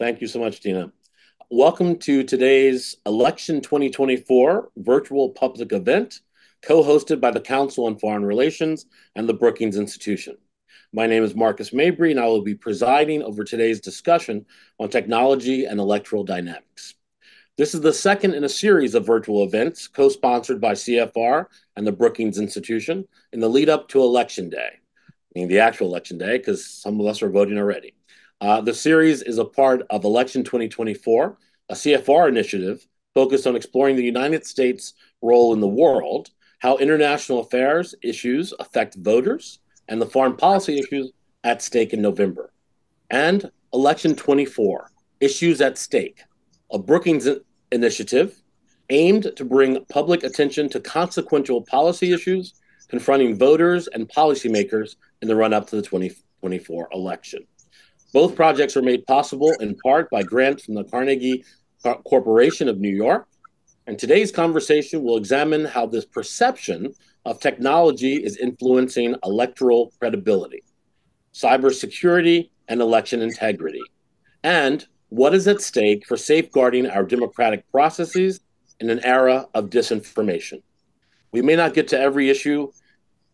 Thank you so much, Tina. Welcome to today's Election 2024 virtual public event, co-hosted by the Council on Foreign Relations and the Brookings Institution. My name is Marcus Mabry, and I will be presiding over today's discussion on technology and electoral dynamics. This is the second in a series of virtual events co-sponsored by CFR and the Brookings Institution in the lead up to Election Day, I mean the actual Election Day, because some of us are voting already. Uh, the series is a part of Election 2024, a CFR initiative focused on exploring the United States' role in the world, how international affairs issues affect voters, and the foreign policy issues at stake in November. And Election 24, Issues at Stake, a Brookings initiative aimed to bring public attention to consequential policy issues confronting voters and policymakers in the run up to the 2024 election. Both projects were made possible in part by grants from the Carnegie Corporation of New York. And today's conversation will examine how this perception of technology is influencing electoral credibility, cybersecurity, and election integrity, and what is at stake for safeguarding our democratic processes in an era of disinformation. We may not get to every issue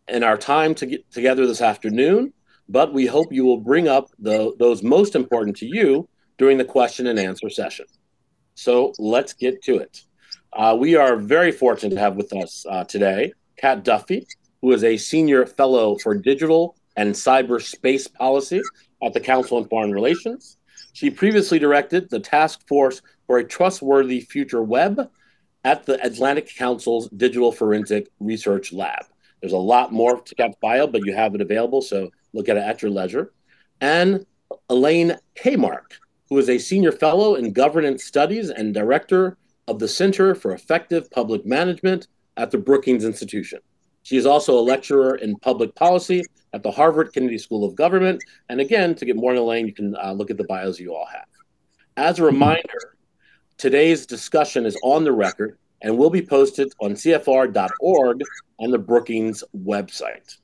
in our time to get together this afternoon, but we hope you will bring up the, those most important to you during the question and answer session. So let's get to it. Uh, we are very fortunate to have with us uh, today Kat Duffy, who is a senior fellow for digital and cyberspace policy at the Council on Foreign Relations. She previously directed the Task Force for a Trustworthy Future Web at the Atlantic Council's Digital Forensic Research Lab. There's a lot more to Kat's bio, but you have it available, so look at it at your leisure. And Elaine Kamarck, who is a senior fellow in governance studies and director of the Center for Effective Public Management at the Brookings Institution. She is also a lecturer in public policy at the Harvard Kennedy School of Government. And again, to get more in the lane, you can uh, look at the bios you all have. As a reminder, today's discussion is on the record and will be posted on CFR.org and the Brookings website.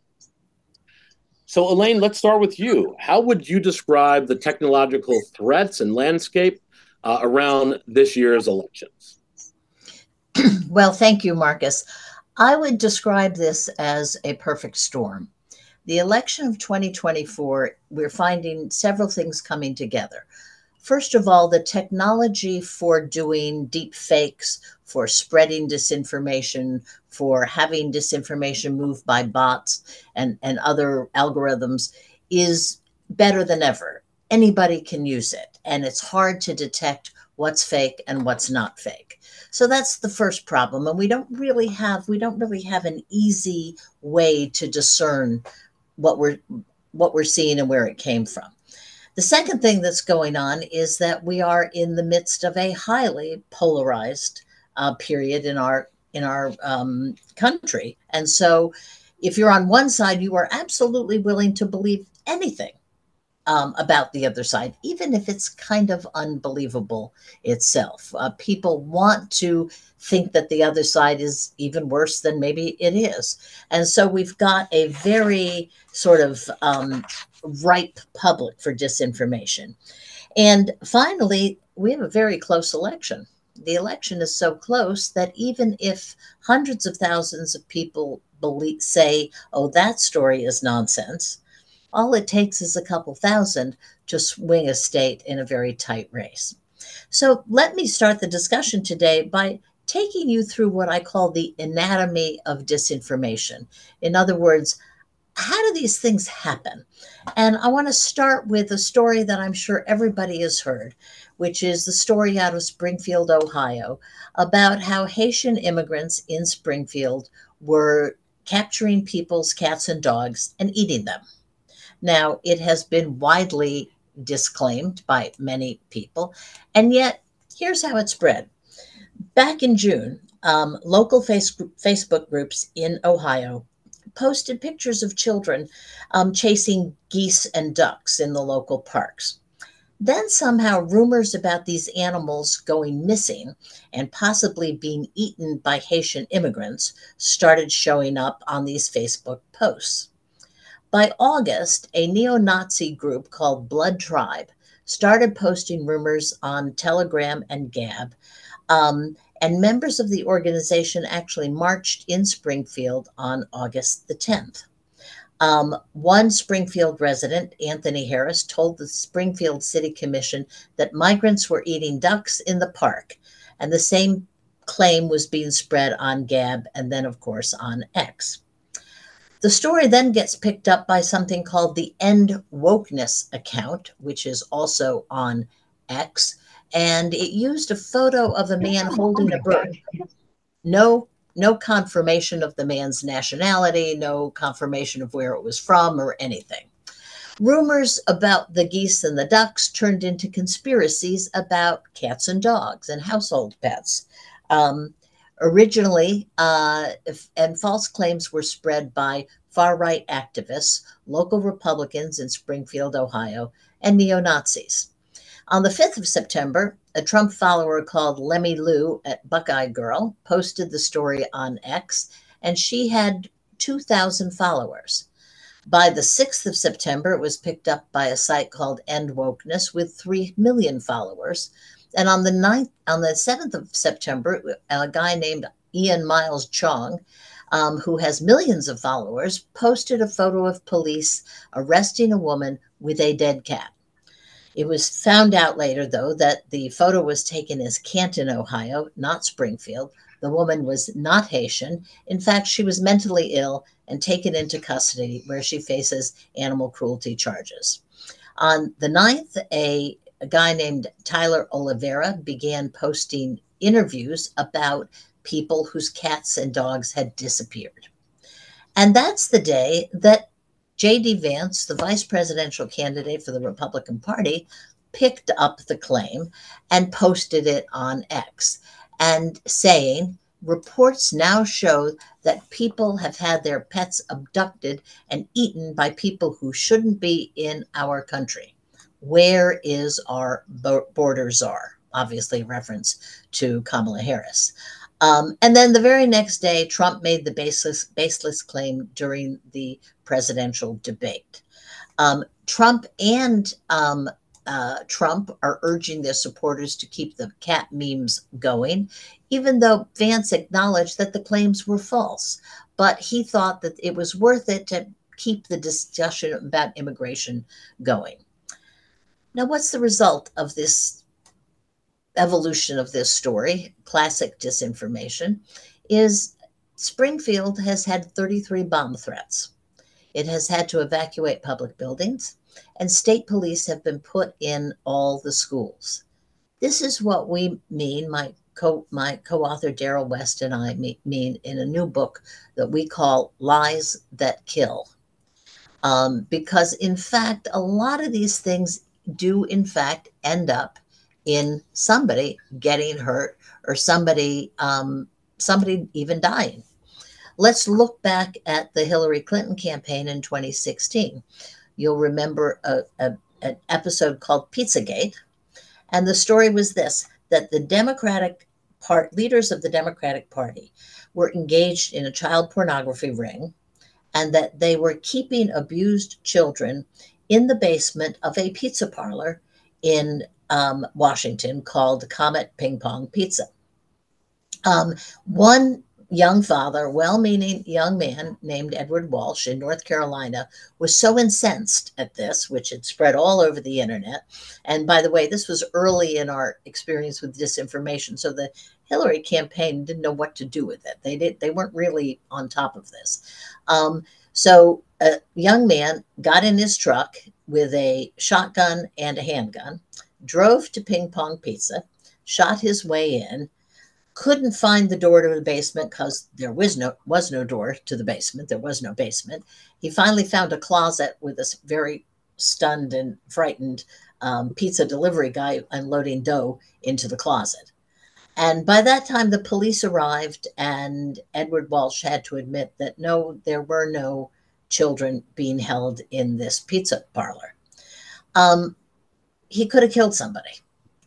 So, Elaine, let's start with you. How would you describe the technological threats and landscape uh, around this year's elections? Well, thank you, Marcus. I would describe this as a perfect storm. The election of 2024, we're finding several things coming together. First of all, the technology for doing deep fakes, for spreading disinformation, for having disinformation moved by bots and, and other algorithms is better than ever. Anybody can use it, and it's hard to detect what's fake and what's not fake. So that's the first problem. And we don't really have we don't really have an easy way to discern what we're what we're seeing and where it came from. The second thing that's going on is that we are in the midst of a highly polarized uh, period in our in our um, country, and so if you're on one side, you are absolutely willing to believe anything um, about the other side, even if it's kind of unbelievable itself. Uh, people want to think that the other side is even worse than maybe it is. And so we've got a very sort of um, ripe public for disinformation. And finally, we have a very close election. The election is so close that even if hundreds of thousands of people believe, say, oh, that story is nonsense, all it takes is a couple thousand to swing a state in a very tight race. So let me start the discussion today by taking you through what I call the anatomy of disinformation. In other words, how do these things happen? And I want to start with a story that I'm sure everybody has heard, which is the story out of Springfield, Ohio, about how Haitian immigrants in Springfield were capturing people's cats and dogs and eating them. Now, it has been widely disclaimed by many people, and yet here's how it spread. Back in June, um, local face, Facebook groups in Ohio posted pictures of children um, chasing geese and ducks in the local parks. Then somehow rumors about these animals going missing and possibly being eaten by Haitian immigrants started showing up on these Facebook posts. By August, a neo Nazi group called Blood Tribe started posting rumors on Telegram and Gab. Um, and members of the organization actually marched in Springfield on August the 10th. Um, one Springfield resident, Anthony Harris, told the Springfield City Commission that migrants were eating ducks in the park. And the same claim was being spread on Gab and then, of course, on X. The story then gets picked up by something called the End Wokeness account, which is also on X, and it used a photo of a man holding a bird. No, no confirmation of the man's nationality, no confirmation of where it was from or anything. Rumors about the geese and the ducks turned into conspiracies about cats and dogs and household pets. Um, Originally, uh, and false claims were spread by far right activists, local Republicans in Springfield, Ohio, and neo Nazis. On the 5th of September, a Trump follower called Lemmy Lou at Buckeye Girl posted the story on X, and she had 2,000 followers. By the 6th of September, it was picked up by a site called End Wokeness with 3 million followers, and on the 9th, on the 7th of September, a guy named Ian Miles Cheong, um, who has millions of followers, posted a photo of police arresting a woman with a dead cat. It was found out later, though, that the photo was taken as Canton, Ohio, not Springfield. The woman was not Haitian. In fact, she was mentally ill and taken into custody, where she faces animal cruelty charges. On the 9th, a a guy named Tyler Oliveira began posting interviews about people whose cats and dogs had disappeared. And that's the day that J.D. Vance, the vice presidential candidate for the Republican Party, picked up the claim and posted it on X and saying, Reports now show that people have had their pets abducted and eaten by people who shouldn't be in our country where is our border czar? Obviously, reference to Kamala Harris. Um, and then the very next day, Trump made the baseless, baseless claim during the presidential debate. Um, Trump and um, uh, Trump are urging their supporters to keep the cat memes going, even though Vance acknowledged that the claims were false. But he thought that it was worth it to keep the discussion about immigration going. Now, what's the result of this evolution of this story, classic disinformation, is Springfield has had 33 bomb threats. It has had to evacuate public buildings, and state police have been put in all the schools. This is what we mean, my co my co-author Darrell West and I mean in a new book that we call Lies That Kill. Um, because in fact, a lot of these things do in fact end up in somebody getting hurt or somebody um, somebody even dying. Let's look back at the Hillary Clinton campaign in 2016. You'll remember a, a, an episode called Pizzagate, and the story was this: that the Democratic part leaders of the Democratic Party were engaged in a child pornography ring, and that they were keeping abused children in the basement of a pizza parlor in um, Washington called Comet Ping Pong Pizza. Um, one young father, well meaning young man named Edward Walsh in North Carolina, was so incensed at this, which had spread all over the internet. And by the way, this was early in our experience with disinformation. So the Hillary campaign didn't know what to do with it. They did they weren't really on top of this. Um, so a young man got in his truck with a shotgun and a handgun, drove to Ping Pong Pizza, shot his way in, couldn't find the door to the basement because there was no was no door to the basement. There was no basement. He finally found a closet with this very stunned and frightened um, pizza delivery guy unloading dough into the closet. And by that time, the police arrived, and Edward Walsh had to admit that no, there were no children being held in this pizza parlor. Um, he could have killed somebody,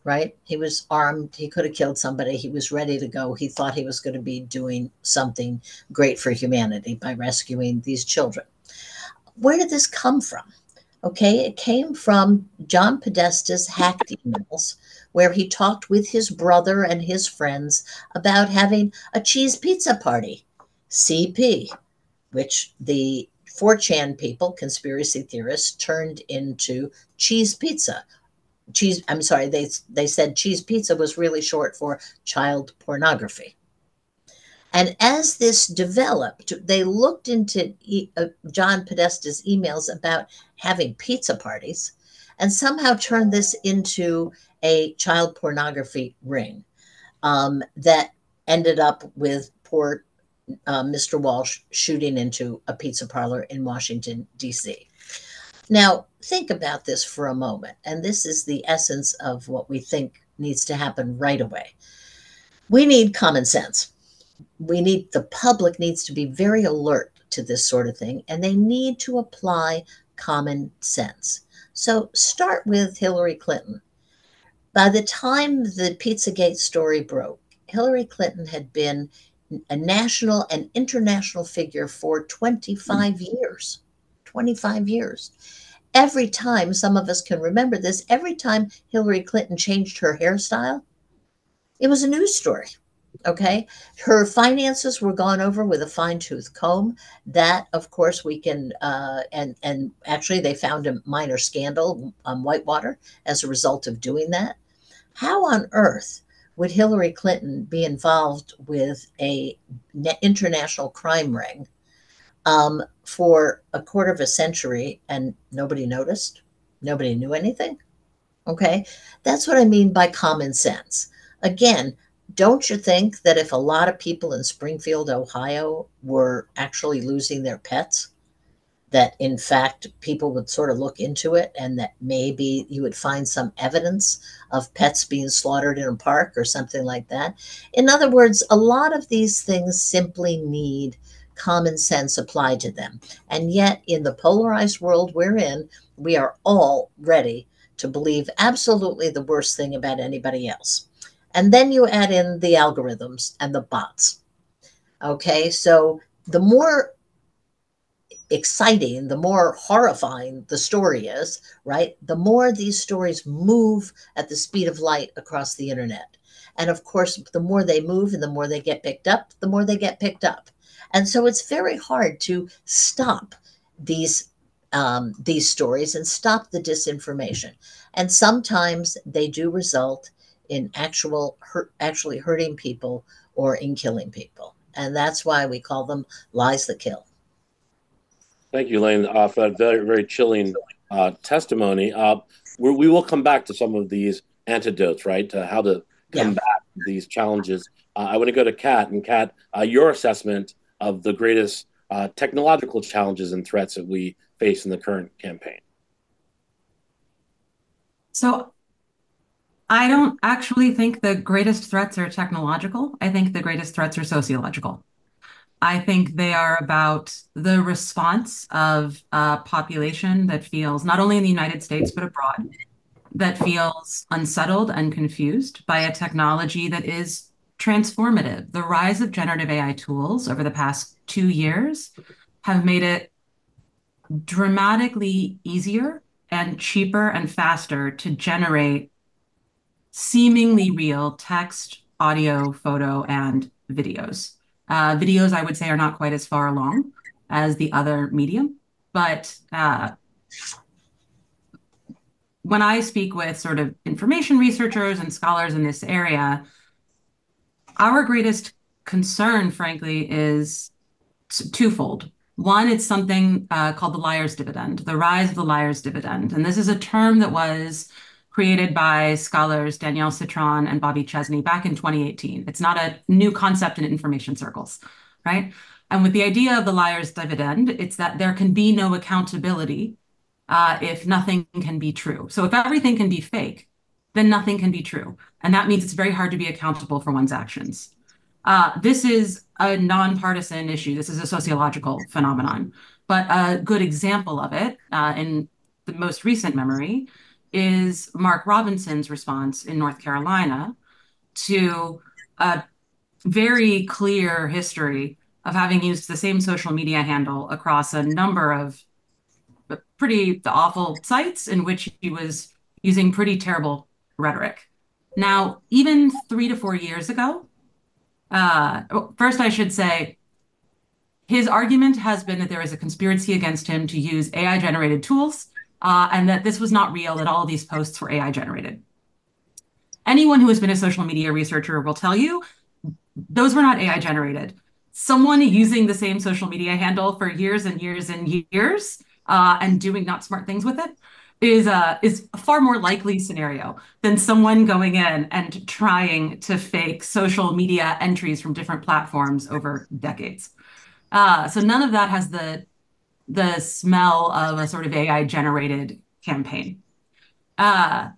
right? He was armed. He could have killed somebody. He was ready to go. He thought he was going to be doing something great for humanity by rescuing these children. Where did this come from? Okay, it came from John Podesta's hacked emails where he talked with his brother and his friends about having a cheese pizza party, CP, which the 4chan people, conspiracy theorists, turned into cheese pizza. Cheese, I'm sorry, they, they said cheese pizza was really short for child pornography. And as this developed, they looked into e- uh, John Podesta's emails about having pizza parties and somehow turned this into a child pornography ring um, that ended up with poor uh, Mr. Walsh shooting into a pizza parlor in Washington, D.C. Now, think about this for a moment. And this is the essence of what we think needs to happen right away. We need common sense we need the public needs to be very alert to this sort of thing and they need to apply common sense. So start with Hillary Clinton. By the time the Pizzagate story broke, Hillary Clinton had been a national and international figure for 25 years. 25 years. Every time, some of us can remember this, every time Hillary Clinton changed her hairstyle, it was a news story. Okay. Her finances were gone over with a fine tooth comb. That, of course, we can, uh, and, and actually they found a minor scandal on Whitewater as a result of doing that. How on earth would Hillary Clinton be involved with a international crime ring um, for a quarter of a century and nobody noticed? Nobody knew anything? Okay. That's what I mean by common sense. Again, don't you think that if a lot of people in Springfield, Ohio were actually losing their pets, that in fact people would sort of look into it and that maybe you would find some evidence of pets being slaughtered in a park or something like that? In other words, a lot of these things simply need common sense applied to them. And yet, in the polarized world we're in, we are all ready to believe absolutely the worst thing about anybody else. And then you add in the algorithms and the bots. Okay, so the more exciting, the more horrifying the story is, right? The more these stories move at the speed of light across the internet. And of course, the more they move and the more they get picked up, the more they get picked up. And so it's very hard to stop these um, these stories and stop the disinformation. And sometimes they do result in actual hurt, actually hurting people or in killing people. And that's why we call them lies that kill. Thank you, Lane, uh, for that very, very chilling uh, testimony. Uh, we will come back to some of these antidotes, right, to how to combat yeah. these challenges. Uh, I want to go to Kat, and Kat, uh, your assessment of the greatest uh, technological challenges and threats that we face in the current campaign. So I don't actually think the greatest threats are technological. I think the greatest threats are sociological. I think they are about the response of a population that feels, not only in the United States, but abroad, that feels unsettled and confused by a technology that is transformative. The rise of generative AI tools over the past two years have made it dramatically easier and cheaper and faster to generate seemingly real text, audio, photo, and videos. Uh, videos, I would say, are not quite as far along as the other medium, but uh, when I speak with sort of information researchers and scholars in this area, our greatest concern, frankly, is twofold. One, it's something uh, called the liar's dividend, the rise of the liar's dividend. And this is a term that was created by scholars Danielle Citron and Bobby Chesney back in 2018. It's not a new concept in information circles, right? And with the idea of the liar's dividend, it's that there can be no accountability uh, if nothing can be true. So if everything can be fake, then nothing can be true. And that means it's very hard to be accountable for one's actions. Uh, this is a nonpartisan issue. This is a sociological phenomenon. But a good example of it uh, in the most recent memory is Mark Robinson's response in North Carolina to a very clear history of having used the same social media handle across a number of pretty awful sites in which he was using pretty terrible rhetoric. Now, even three to four years ago, uh, first I should say, his argument has been that there is a conspiracy against him to use AI generated tools uh, and that this was not real, that all these posts were AI generated. Anyone who has been a social media researcher will tell you those were not AI generated. Someone using the same social media handle for years and years and years uh, and doing not smart things with it is a is a far more likely scenario than someone going in and trying to fake social media entries from different platforms over decades. Uh, so none of that has the the smell of a sort of AI generated campaign. Uh,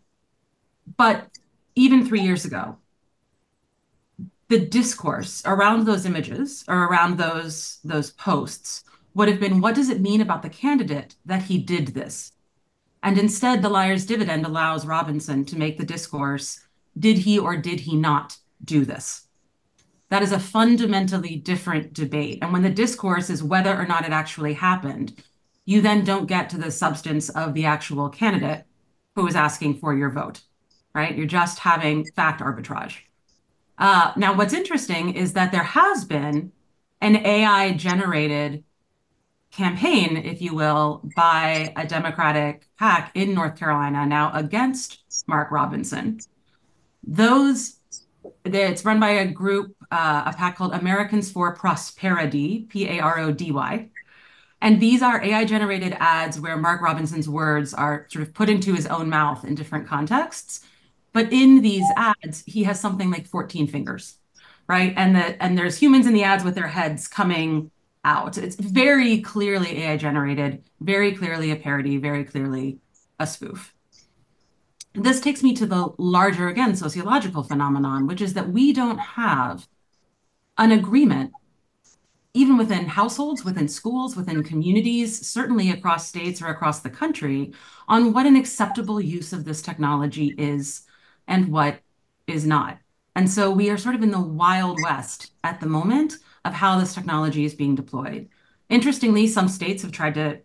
but even three years ago, the discourse around those images or around those those posts would have been what does it mean about the candidate that he did this and instead, the liar's dividend allows Robinson to make the discourse did he or did he not do this? That is a fundamentally different debate. And when the discourse is whether or not it actually happened, you then don't get to the substance of the actual candidate who is asking for your vote, right? You're just having fact arbitrage. Uh, now, what's interesting is that there has been an AI generated campaign, if you will, by a Democratic PAC in North Carolina now against Mark Robinson. Those, it's run by a group, uh, a PAC called Americans for Prosperity, P A R O D Y. And these are AI generated ads where Mark Robinson's words are sort of put into his own mouth in different contexts. But in these ads, he has something like 14 fingers, right? And the and there's humans in the ads with their heads coming out. It's very clearly AI generated, very clearly a parody, very clearly a spoof. This takes me to the larger, again, sociological phenomenon, which is that we don't have an agreement, even within households, within schools, within communities, certainly across states or across the country, on what an acceptable use of this technology is and what is not. And so we are sort of in the wild west at the moment of how this technology is being deployed. Interestingly, some states have tried to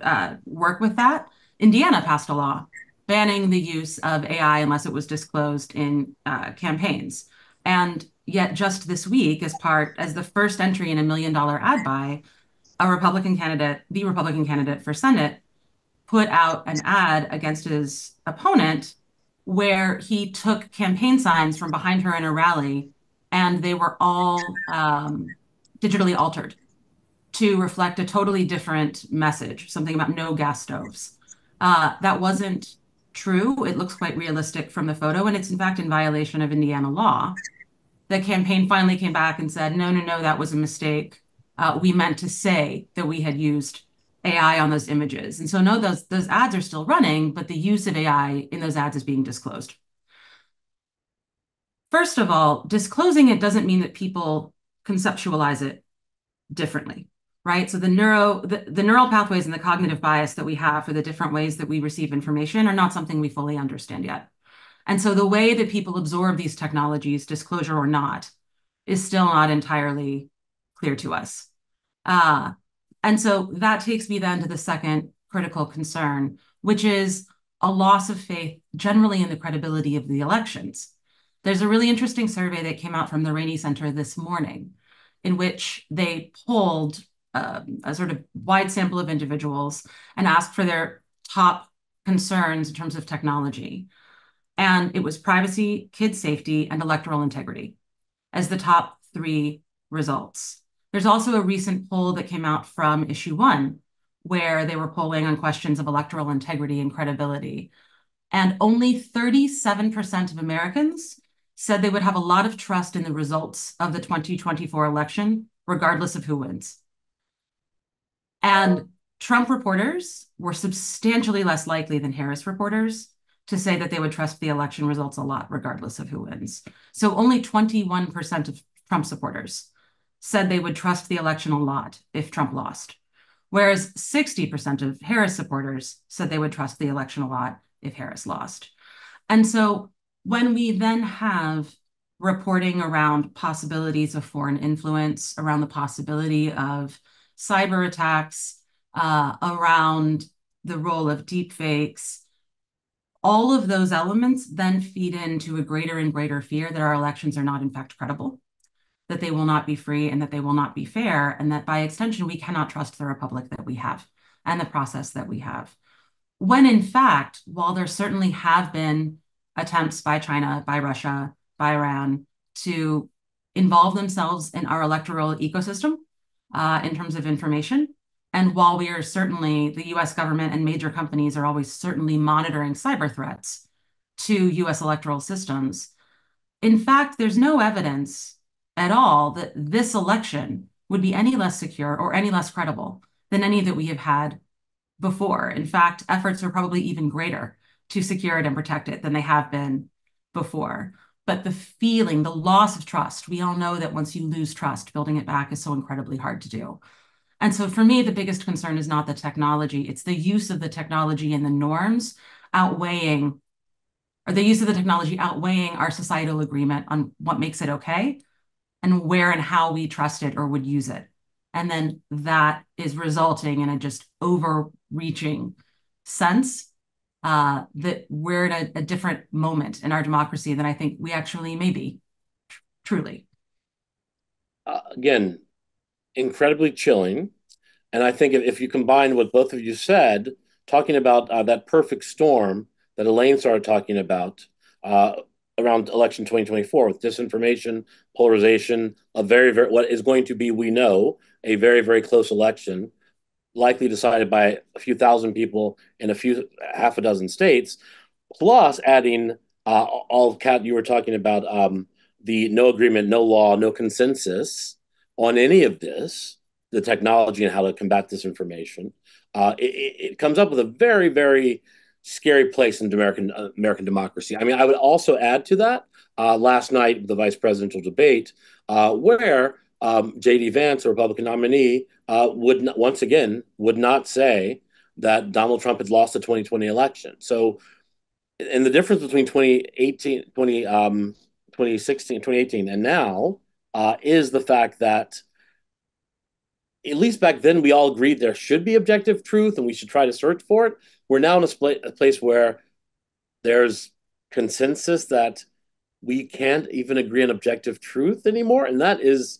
uh, work with that. Indiana passed a law banning the use of AI unless it was disclosed in uh, campaigns. And yet, just this week, as part as the first entry in a million dollar ad buy, a Republican candidate, the Republican candidate for Senate, put out an ad against his opponent where he took campaign signs from behind her in a rally and they were all um, digitally altered to reflect a totally different message, something about no gas stoves. Uh, that wasn't true. It looks quite realistic from the photo, and it's in fact in violation of Indiana law. The campaign finally came back and said, no, no, no, that was a mistake. Uh, we meant to say that we had used AI on those images. And so no, those those ads are still running, but the use of AI in those ads is being disclosed. First of all, disclosing it doesn't mean that people conceptualize it differently, right? So the neuro the, the neural pathways and the cognitive bias that we have for the different ways that we receive information are not something we fully understand yet. And so the way that people absorb these technologies, disclosure or not, is still not entirely clear to us. Uh, and so that takes me then to the second critical concern, which is a loss of faith generally in the credibility of the elections. There's a really interesting survey that came out from the Rainey Center this morning, in which they polled um, a sort of wide sample of individuals and asked for their top concerns in terms of technology. And it was privacy, kid safety, and electoral integrity as the top three results. There's also a recent poll that came out from Issue One, where they were polling on questions of electoral integrity and credibility. And only 37% of Americans said they would have a lot of trust in the results of the 2024 election, regardless of who wins. And Trump reporters were substantially less likely than Harris reporters to say that they would trust the election results a lot, regardless of who wins. So only 21% of Trump supporters said they would trust the election a lot if Trump lost, whereas 60% of Harris supporters said they would trust the election a lot if Harris lost. And so when we then have reporting around possibilities of foreign influence, around the possibility of cyber attacks, uh, around the role of deepfakes, all of those elements then feed into a greater and greater fear that our elections are not in fact credible, that they will not be free and that they will not be fair, and that by extension, we cannot trust the republic that we have and the process that we have. When in fact, while there certainly have been attempts by China, by Russia, by Iran to involve themselves in our electoral ecosystem uh, in terms of information, and while we are certainly, the US government and major companies are always certainly monitoring cyber threats to US electoral systems, in fact, there's no evidence at all that this election would be any less secure or any less credible than any that we have had before. In fact, efforts are probably even greater to secure it and protect it than they have been before. But the feeling, the loss of trust, we all know that once you lose trust, building it back is so incredibly hard to do. And so for me, the biggest concern is not the technology, it's the use of the technology and the norms outweighing, or the use of the technology outweighing our societal agreement on what makes it okay and where and how we trust it or would use it. And then that is resulting in a just overreaching sense uh, that we're in a, a, different moment in our democracy than I think we actually may be, truly. Uh, again, incredibly chilling. And I think if you combine what both of you said, talking about uh, that perfect storm that Elaine started talking about uh, around election 2024 with disinformation, polarization, a very, very, what is going to be, we know, a very, very close election, likely decided by a few thousand people in a few, half a dozen states, plus adding uh, all, cat you were talking about um, the no agreement, no law, no consensus on any of this, the technology and how to combat disinformation, uh, it, it, comes up with a very, very scary place in American uh, American democracy. I mean, I would also add to that uh, last night the vice presidential debate uh, where um, J.D. Vance, a Republican nominee, uh, would not, once again would not say that Donald Trump had lost the 2020 election. So, and the difference between 2018, 20, um, 2016, 2018, and now uh, is the fact that at least back then we all agreed there should be objective truth and we should try to search for it. We're now in a, spl- a place where there's consensus that we can't even agree on objective truth anymore, and that is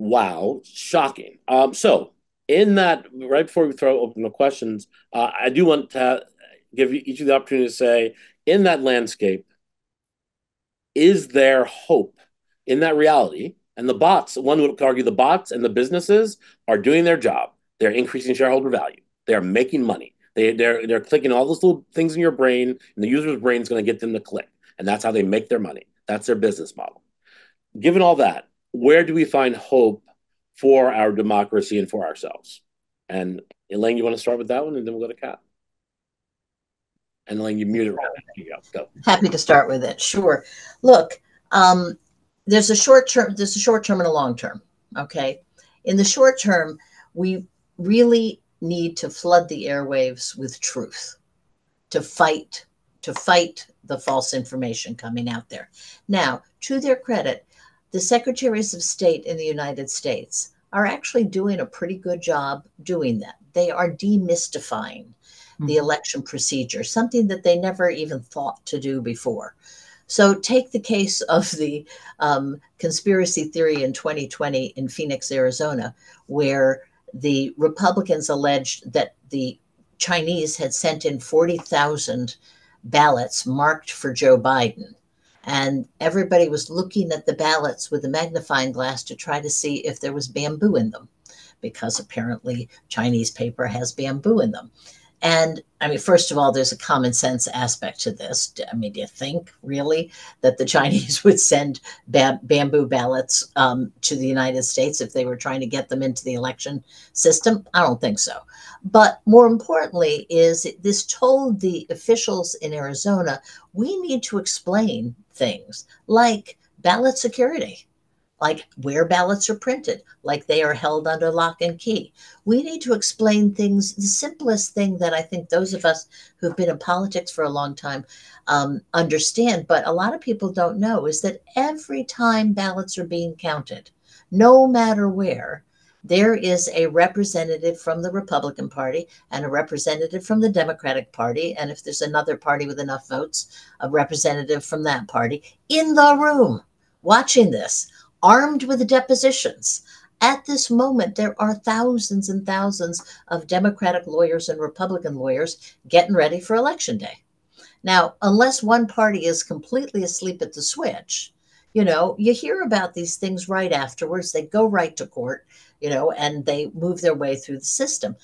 wow, shocking. Um, so in that, right before we throw open the questions, uh, I do want to give each of the opportunity to say, in that landscape, is there hope in that reality. And the bots, one would argue the bots and the businesses are doing their job. They're increasing shareholder value. They're making money. They, they're, they're clicking all those little things in your brain, and the user's brain is going to get them to click. And that's how they make their money. That's their business model. Given all that, where do we find hope for our democracy and for ourselves? And Elaine, you want to start with that one, and then we'll go to Kat. And Elaine, you muted right. You go. Happy to start with it. Sure. Look, um, there's a short term there's a short term and a long term okay in the short term we really need to flood the airwaves with truth to fight to fight the false information coming out there now to their credit the secretaries of state in the united states are actually doing a pretty good job doing that they are demystifying mm-hmm. the election procedure something that they never even thought to do before so take the case of the um, conspiracy theory in 2020 in Phoenix, Arizona, where the Republicans alleged that the Chinese had sent in 40,000 ballots marked for Joe Biden. And everybody was looking at the ballots with a magnifying glass to try to see if there was bamboo in them, because apparently Chinese paper has bamboo in them. And I mean, first of all, there's a common sense aspect to this. I mean, do you think really that the Chinese would send ba- bamboo ballots um, to the United States if they were trying to get them into the election system? I don't think so. But more importantly, is this told the officials in Arizona we need to explain things like ballot security like where ballots are printed, like they are held under lock and key. We need to explain things. The simplest thing that I think those of us who've been in politics for a long time um, understand, but a lot of people don't know, is that every time ballots are being counted, no matter where, there is a representative from the Republican Party and a representative from the Democratic Party. And if there's another party with enough votes, a representative from that party in the room watching this, armed with depositions. At this moment, there are thousands and thousands of Democratic lawyers and Republican lawyers getting ready for Election Day. Now, unless one party is completely asleep at the switch, you know, you hear about these things right afterwards. They go right to court, you know, and they move their way through the system.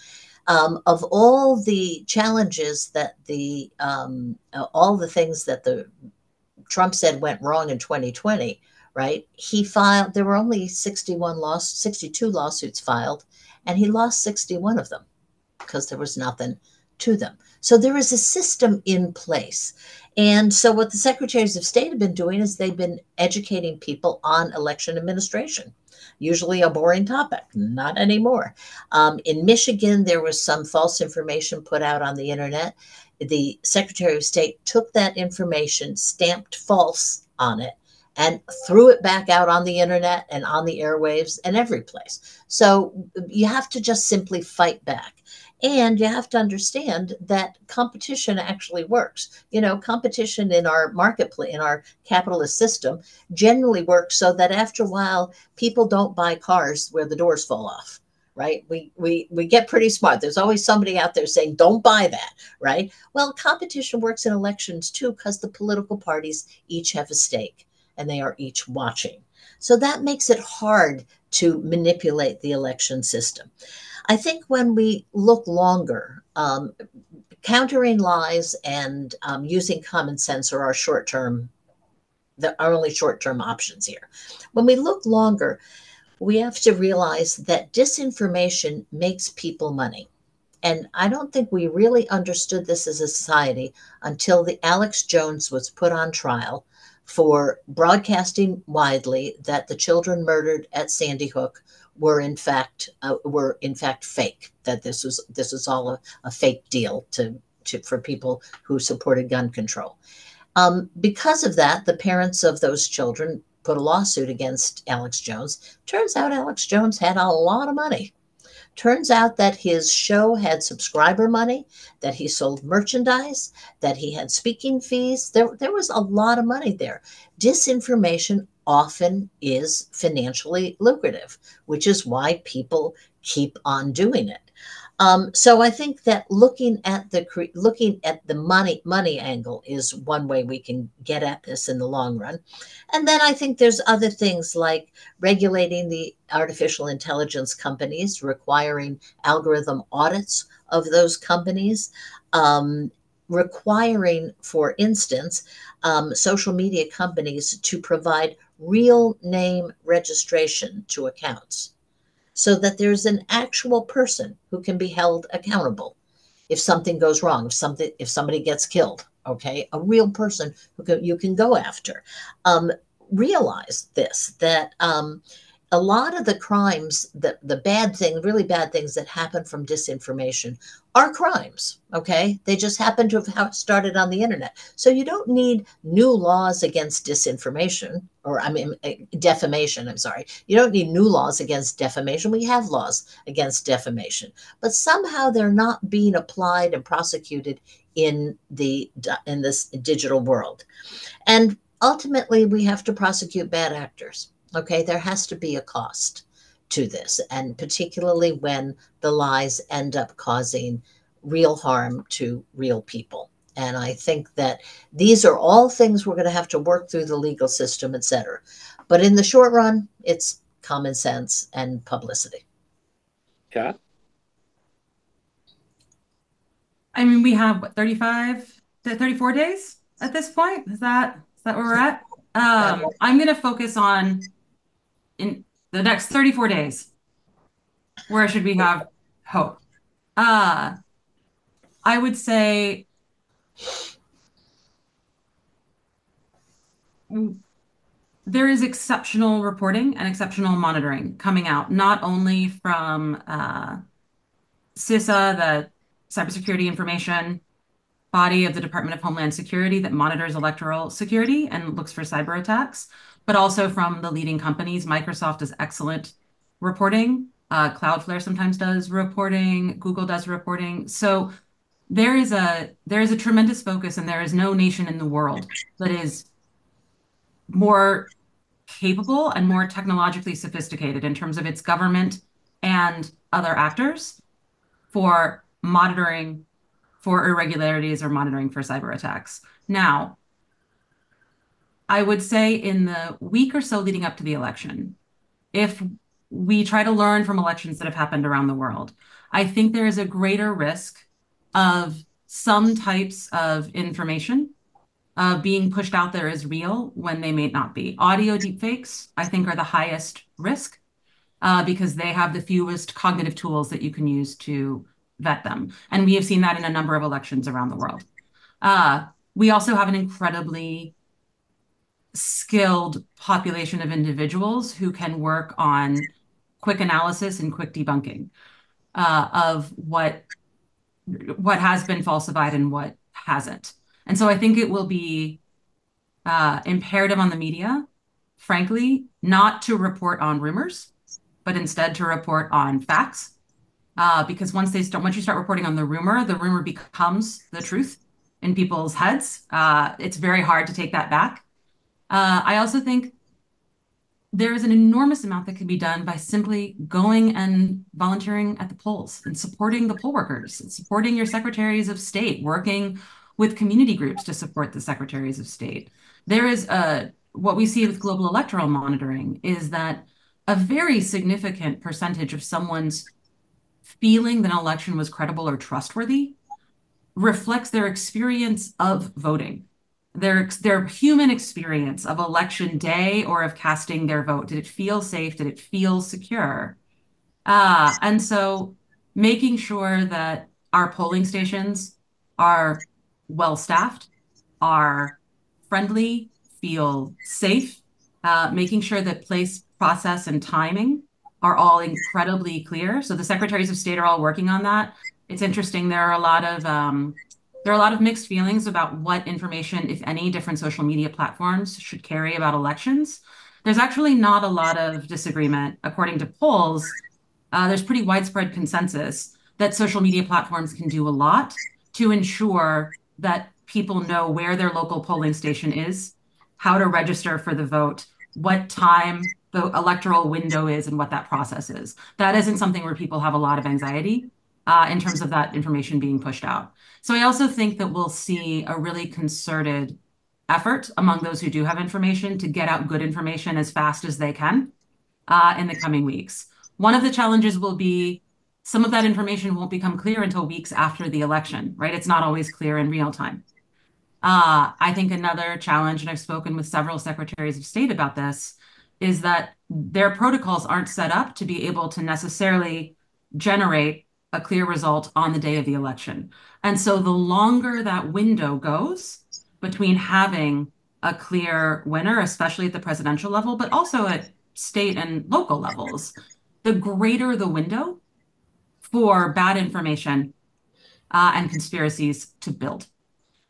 Um, of all the challenges that the um, uh, all the things that the Trump said went wrong in 2020, right? He filed. There were only 61 loss, 62 lawsuits filed, and he lost 61 of them because there was nothing to them. So there is a system in place. And so what the secretaries of state have been doing is they've been educating people on election administration. Usually a boring topic, not anymore. Um, in Michigan, there was some false information put out on the internet. The Secretary of State took that information, stamped false on it, and threw it back out on the internet and on the airwaves and every place. So you have to just simply fight back. And you have to understand that competition actually works. You know, competition in our marketplace, in our capitalist system, generally works so that after a while, people don't buy cars where the doors fall off right? We we we get pretty smart. There's always somebody out there saying don't buy that right? Well competition works in elections too because the political parties each have a stake and they are each watching so that makes it hard to manipulate the election system I think when we look longer, um, countering lies and um, using common sense are our short term, our only short term options here. When we look longer, we have to realize that disinformation makes people money. And I don't think we really understood this as a society until the Alex Jones was put on trial for broadcasting widely that the children murdered at Sandy Hook were in fact uh, were in fact fake. That this was this was all a, a fake deal to, to for people who supported gun control. Um, because of that, the parents of those children put a lawsuit against Alex Jones. Turns out Alex Jones had a lot of money. Turns out that his show had subscriber money, that he sold merchandise, that he had speaking fees. There, there was a lot of money there. Disinformation often is financially lucrative, which is why people keep on doing it. Um, so I think that looking at the looking at the money money angle is one way we can get at this in the long run, and then I think there's other things like regulating the artificial intelligence companies, requiring algorithm audits of those companies, um, requiring, for instance, um, social media companies to provide real name registration to accounts so that there's an actual person who can be held accountable if something goes wrong if something if somebody gets killed okay? A real person who can, you can go after. Um, realize this that um, a lot of the crimes that the bad thing really bad things that happen from disinformation are crimes okay? They just happen to have started on the internet. So you don't need new laws against disinformation or i mean eh, defamation i'm sorry. You don't need new laws against defamation. We have laws against defamation but somehow they're not being applied and prosecuted in the in this digital world. And ultimately we have to prosecute bad actors Okay, there has to be a cost to this, and particularly when the lies end up causing real harm to real people. And I think that these are all things we're going to have to work through the legal system, et cetera. But in the short run, it's common sense and publicity. Kat? I mean, we have what, 35 to 34 days at this point? Is that is that where we're at? Um, I'm going to focus on in the next 34 days? Where should we have hope? Uh, I would say there is exceptional reporting and exceptional monitoring coming out, not only from uh, CISA, the cybersecurity information body of the Department of Homeland Security that monitors electoral security and looks for cyber attacks, but also from the leading companies. Microsoft is excellent reporting uh, Cloudflare sometimes does reporting. Google does reporting. So there is a there is a tremendous focus, and there is no nation in the world that is more capable and more technologically sophisticated in terms of its government and other actors for monitoring for irregularities or monitoring for cyber attacks. Now, I would say in the week or so leading up to the election, if we try to learn from elections that have happened around the world, I think there is a greater risk of some types of information uh, being pushed out there as real when they may not be. Audio deepfakes, I think, are the highest risk uh, because they have the fewest cognitive tools that you can use to vet them. And we have seen that in a number of elections around the world. Uh, we also have an incredibly skilled population of individuals who can work on quick analysis and quick debunking uh, of what what has been falsified and what hasn't. And so I think it will be uh, imperative on the media, frankly, not to report on rumors, but instead to report on facts. Uh, because once they start, once you start reporting on the rumor, the rumor becomes the truth in people's heads. Uh, it's very hard to take that back. Uh, I also think there is an enormous amount that can be done by simply going and volunteering at the polls and supporting the poll workers and supporting your secretaries of state, working with community groups to support the secretaries of state. There is a what we see with global electoral monitoring is that a very significant percentage of someone's feeling that an election was credible or trustworthy reflects their experience of voting their their human experience of election day or of casting their vote did it feel safe did it feel secure uh, and so making sure that our polling stations are well staffed, are friendly, feel safe, uh, making sure that place, process, and timing are all incredibly clear. So the secretaries of state are all working on that. It's interesting. There are a lot of um, there are a lot of mixed feelings about what information, if any, different social media platforms should carry about elections. There's actually not a lot of disagreement. According to polls, uh, there's pretty widespread consensus that social media platforms can do a lot to ensure that people know where their local polling station is, how to register for the vote, what time the electoral window is, and what that process is. That isn't something where people have a lot of anxiety in terms of that information being pushed out. So I also think that we'll see a really concerted effort among those who do have information to get out good information as fast as they can uh, in the coming weeks. One of the challenges will be some of that information won't become clear until weeks after the election, right? It's not always clear in real time. Uh, I think another challenge, and I've spoken with several secretaries of state about this, is that their protocols aren't set up to be able to necessarily generate a clear result on the day of the election. And so the longer that window goes between having a clear winner, especially at the presidential level, but also at state and local levels, the greater the window for bad information uh, and conspiracies to build.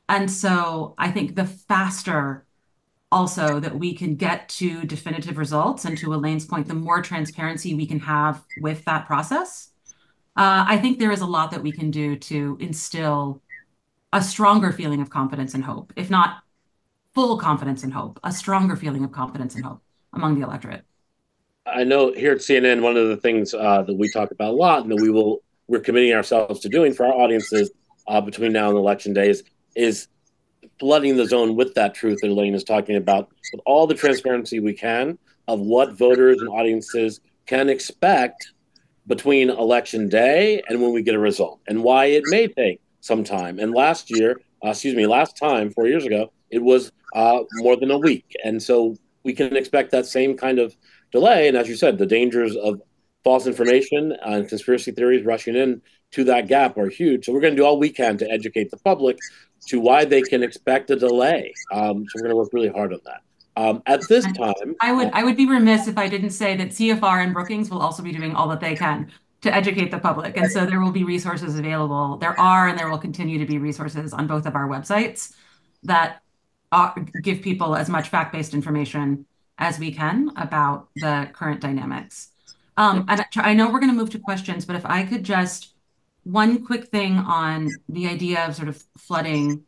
And so I think the faster also that we can get to definitive results and to Elaine's point, the more transparency we can have with that process, I think there is a lot that we can do to instill a stronger feeling of confidence and hope, if not full confidence and hope, a stronger feeling of confidence and hope among the electorate. I know here at CNN, one of the things uh, that we talk about a lot, and that we will we're committing ourselves to doing for our audiences uh, between now and election days, is flooding the zone with that truth that Elaine is talking about, with all the transparency we can of what voters and audiences can expect between election day and when we get a result, and why it may take some time. And last year, uh, excuse me, last time, four years ago, it was uh, more than a week, and so we can expect that same kind of delay. And as you said, the dangers of false information and conspiracy theories rushing in to that gap are huge. So we're going to do all we can to educate the public to why they can expect a delay. Um, so we're going to work really hard on that. Um, at this time, I would I would be remiss if I didn't say that CFR and Brookings will also be doing all that they can to educate the public, and so there will be resources available. There are, and there will continue to be resources on both of our websites that are, give people as much fact-based information as we can about the current dynamics. Um, and I know we're going to move to questions, but if I could just one quick thing on the idea of sort of flooding,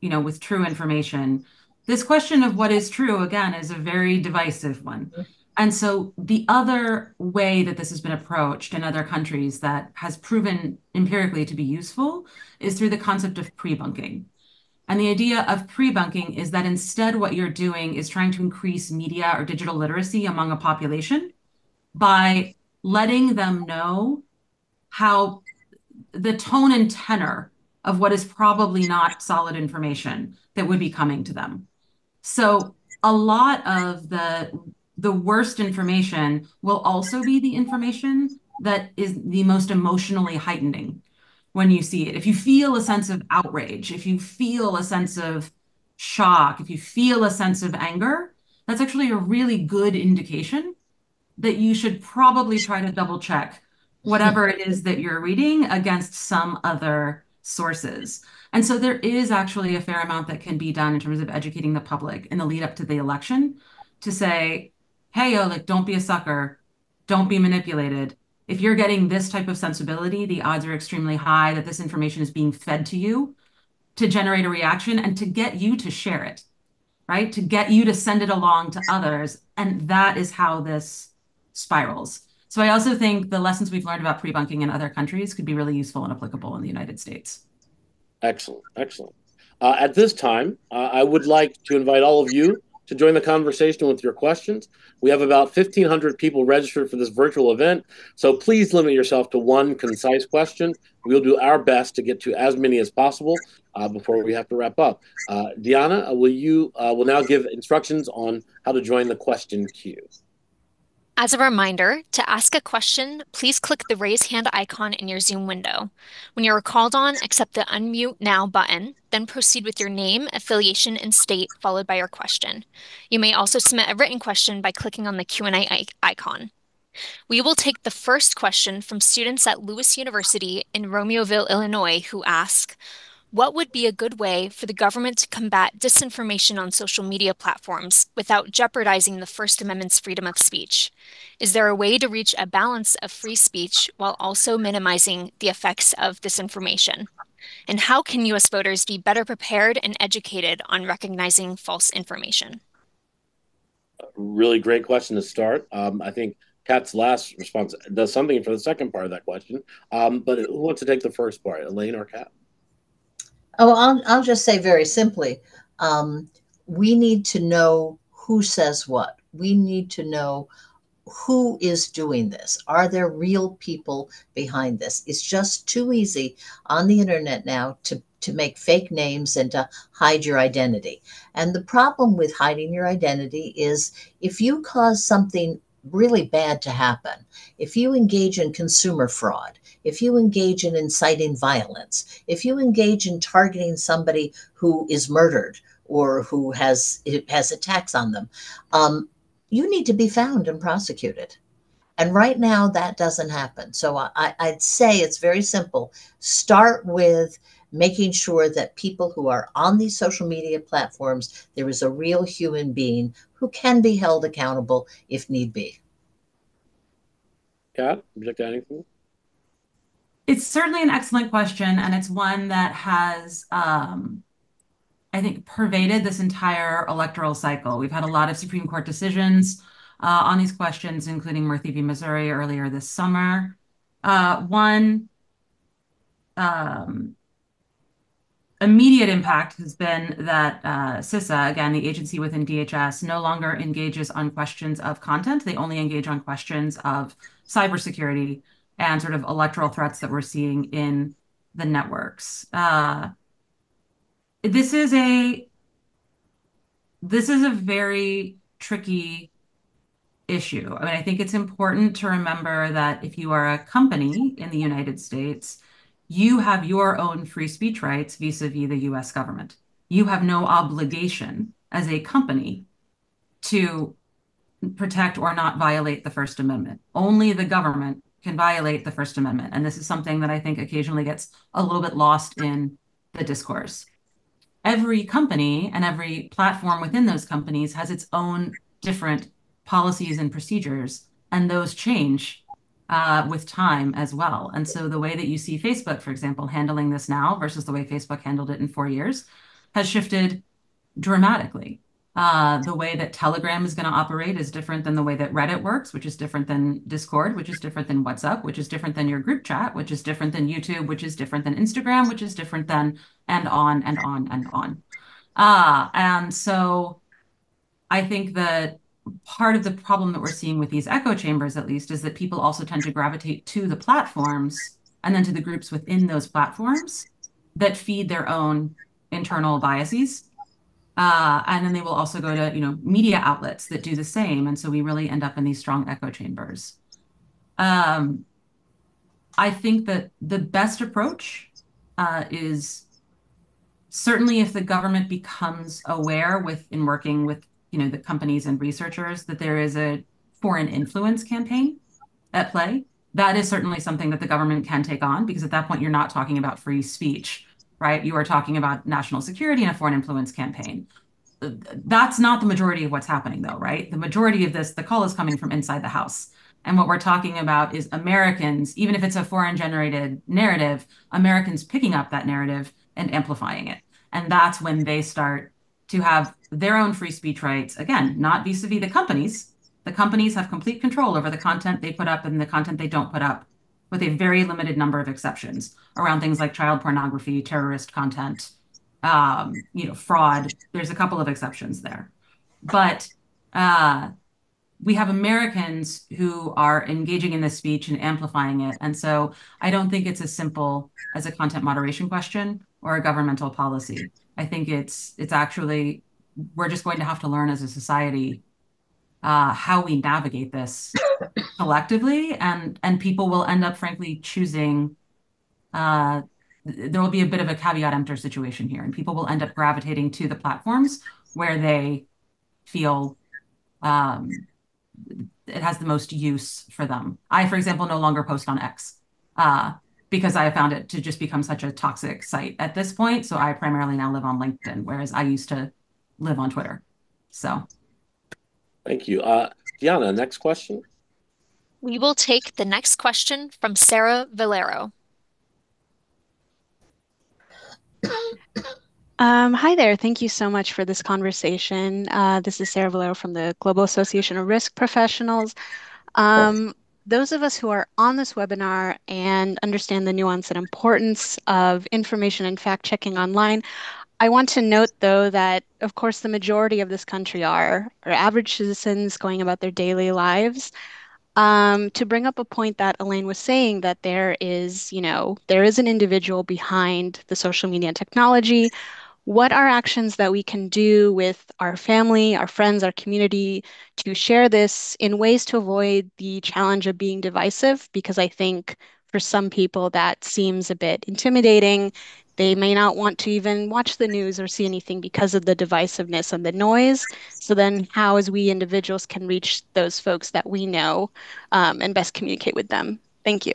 you know, with true information. This question of what is true, again, is a very divisive one. And so the other way that this has been approached in other countries that has proven empirically to be useful is through the concept of pre-bunking. And the idea of pre-bunking is that instead what you're doing is trying to increase media or digital literacy among a population by letting them know how the tone and tenor of what is probably not solid information that would be coming to them. So a lot of the the worst information will also be the information that is the most emotionally heightening when you see it. If you feel a sense of outrage, if you feel a sense of shock, if you feel a sense of anger, that's actually a really good indication that you should probably try to double check whatever it is that you're reading against some other sources. And so there is actually a fair amount that can be done in terms of educating the public in the lead up to the election to say, hey, oh, like, don't be a sucker, don't be manipulated. If you're getting this type of sensibility, the odds are extremely high that this information is being fed to you to generate a reaction and to get you to share it, right? To get you to send it along to others. And that is how this spirals. So I also think the lessons we've learned about pre-bunking in other countries could be really useful and applicable in the United States. Excellent, excellent. Uh, at this time, uh, I would like to invite all of you to join the conversation with your questions. We have about 1,500 people registered for this virtual event, so please limit yourself to one concise question. We'll do our best to get to as many as possible uh, before we have to wrap up. Uh, Diana, will you uh, will now give instructions on how to join the question queue. As a reminder, to ask a question, please click the raise hand icon in your Zoom window. When you're called on, accept the unmute now button, then proceed with your name, affiliation, and state, followed by your question. You may also submit a written question by clicking on the Q&A icon. We will take the first question from students at Lewis University in Romeoville, Illinois, who ask, what would be a good way for the government to combat disinformation on social media platforms without jeopardizing the First Amendment's freedom of speech? Is there a way to reach a balance of free speech while also minimizing the effects of disinformation? And how can US voters be better prepared and educated on recognizing false information? Really great question to start. Um, I think Kat's last response does something for the second part of that question. Um, but who wants to take the first part, Elaine or Kat? Oh, I'll, I'll just say very simply um, we need to know who says what. We need to know who is doing this. Are there real people behind this? It's just too easy on the internet now to, to make fake names and to hide your identity. And the problem with hiding your identity is if you cause something really bad to happen, if you engage in consumer fraud, if you engage in inciting violence, if you engage in targeting somebody who is murdered or who has has attacks on them, um, you need to be found and prosecuted. And right now, that doesn't happen. So I, I'd say it's very simple. Start with making sure that people who are on these social media platforms, there is a real human being who can be held accountable if need be. Kat, would you like to add anything? It's certainly an excellent question, and it's one that has, um, I think, pervaded this entire electoral cycle. We've had a lot of Supreme Court decisions uh, on these questions, including Murthy v. Missouri earlier this summer. Uh, one um, immediate impact has been that uh, CISA, again, the agency within DHS, no longer engages on questions of content. They only engage on questions of cybersecurity and sort of electoral threats that we're seeing in the networks. Uh, this is a this is a very tricky issue. I mean, I think it's important to remember that if you are a company in the United States, you have your own free speech rights vis-a-vis the US government. You have no obligation as a company to protect or not violate the First Amendment. Only the government can violate the First Amendment. And this is something that I think occasionally gets a little bit lost in the discourse. Every company and every platform within those companies has its own different policies and procedures, and those change uh, with time as well. And so the way that you see Facebook, for example, handling this now versus the way Facebook handled it in four years has shifted dramatically. Uh, the way that Telegram is going to operate is different than the way that Reddit works, which is different than Discord, which is different than WhatsApp, which is different than your group chat, which is different than YouTube, which is different than Instagram, which is different than, and on and on and on. Uh, and so I think that part of the problem that we're seeing with these echo chambers, at least, is that people also tend to gravitate to the platforms and then to the groups within those platforms that feed their own internal biases and then they will also go to, you know, media outlets that do the same. And so we really end up in these strong echo chambers. Um, I think that the best approach uh, is certainly if the government becomes aware with in working with, you know, the companies and researchers that there is a foreign influence campaign at play. That is certainly something that the government can take on because at that point you're not talking about free speech right? You are talking about national security and a foreign influence campaign. That's not the majority of what's happening, though, right? The majority of this, the call is coming from inside the House. And what we're talking about is Americans, even if it's a foreign generated narrative, Americans picking up that narrative and amplifying it. And that's when they start to have their own free speech rights. Again, not vis a vis the companies. The companies have complete control over the content they put up and the content they don't put up with a very limited number of exceptions around things like child pornography, terrorist content, um, you know, fraud. There's a couple of exceptions there. But uh, we have Americans who are engaging in this speech and amplifying it. And so I don't think it's as simple as a content moderation question or a governmental policy. I think it's it's actually we're just going to have to learn as a society uh, how we navigate this collectively, and and people will end up, frankly, choosing. Uh, there will be a bit of a caveat emptor situation here, and people will end up gravitating to the platforms where they feel um, it has the most use for them. I, for example, no longer post on X uh, because I have found it to just become such a toxic site at this point. So I primarily now live on LinkedIn, whereas I used to live on Twitter. So. Thank you. Uh, Diana, next question. We will take the next question from Sarah Valero. Um, hi there. Thank you so much for this conversation. Uh, this is Sarah Valero from the Global Association of Risk Professionals. Um, those of us who are on this webinar and understand the nuance and importance of information and fact checking online, I want to note, though, that of course the majority of this country are, are average citizens going about their daily lives um, to bring up a point that Elaine was saying that there is, you know, there is an individual behind the social media and technology. What are actions that we can do with our family, our friends, our community to share this in ways to avoid the challenge of being divisive? Because I think for some people that seems a bit intimidating they may not want to even watch the news or see anything because of the divisiveness and the noise. So then how as we individuals can reach those folks that we know um, and best communicate with them? Thank you.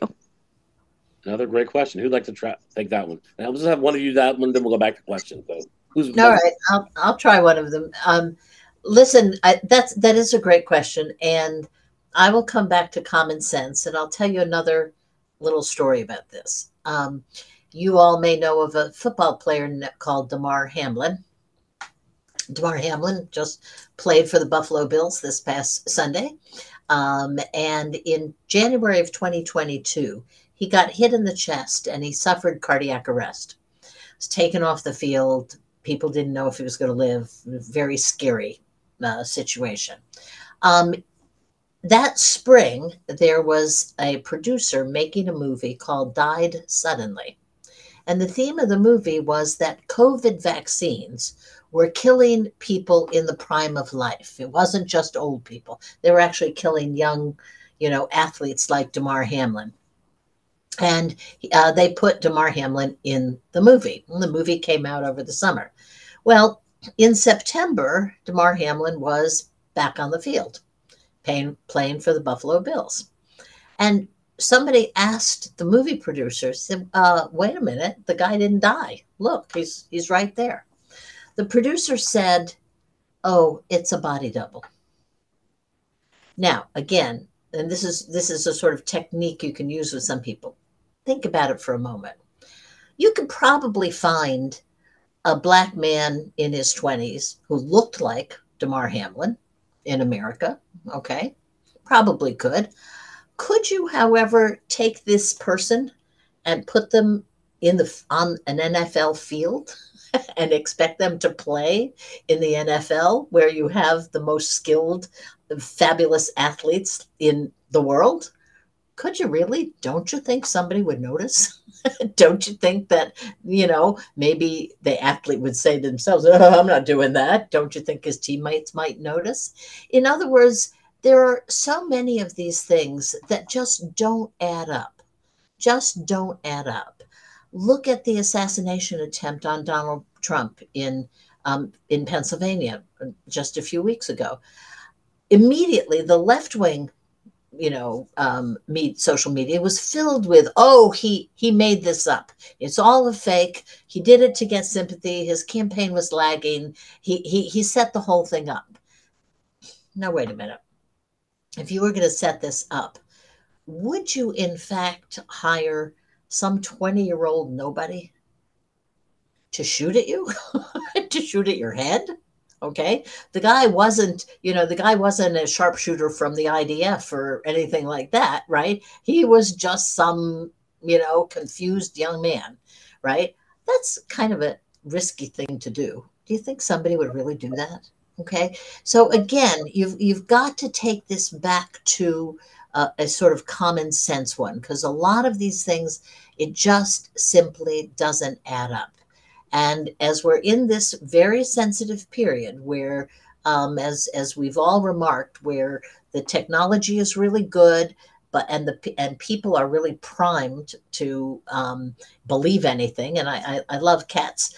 Another great question. Who'd like to try, take that one? And I'll just have one of you that one, then we'll go back to questions. So who's all right? I'll I'll try one of them. Um, listen, I, that's that is a great question, and I will come back to common sense, and I'll tell you another little story about this. Um, you all may know of a football player called Damar Hamlin. Damar Hamlin just played for the Buffalo Bills this past Sunday. Um, and in January of 2022, he got hit in the chest and he suffered cardiac arrest. He was taken off the field. People didn't know if he was going to live. Very scary uh, situation. Um, that spring, there was a producer making a movie called Died Suddenly. And the theme of the movie was that COVID vaccines were killing people in the prime of life. It wasn't just old people, they were actually killing young, you know, athletes like Damar Hamlin. And uh, they put Damar Hamlin in the movie. And the movie came out over the summer. Well, in September, Damar Hamlin was back on the field, playing, playing for the Buffalo Bills. And somebody asked the movie producer, said, uh, wait a minute, the guy didn't die. Look, he's he's right there. The producer said, Oh, it's a body double. Now, again, and this is this is a sort of technique you can use with some people. Think about it for a moment. You could probably find a black man in his 20s who looked like Damar Hamlin in America. Okay, probably could. Could you, however, take this person and put them in the on an NFL field and expect them to play in the NFL where you have the most skilled, fabulous athletes in the world? Could you really? Don't you think somebody would notice? Don't you think that, you know, maybe the athlete would say to themselves, oh, I'm not doing that. Don't you think his teammates might notice? In other words, there are so many of these things that just don't add up, just don't add up. Look at the assassination attempt on Donald Trump in um, in Pennsylvania uh, just a few weeks ago. Immediately, the left wing, you know, um, meet, social media was filled with, "Oh, he he made this up. It's all a fake. He did it to get sympathy. His campaign was lagging. He he he set the whole thing up." Now, wait a minute. If you were going to set this up, would you in fact hire some 20 year old nobody to shoot at you, to shoot at your head. Okay. The guy wasn't, you know, the guy wasn't a sharpshooter from the IDF or anything like that, right? He was just some, you know, confused young man, right? That's kind of a risky thing to do. Do you think somebody would really do that? Okay. So again, you've you've got to take this back to a sort of common sense one because a lot of these things it just simply doesn't add up. And as we're in this very sensitive period where, um, as as we've all remarked, where the technology is really good, but and the and people are really primed to um, believe anything. And I I, I love Kat's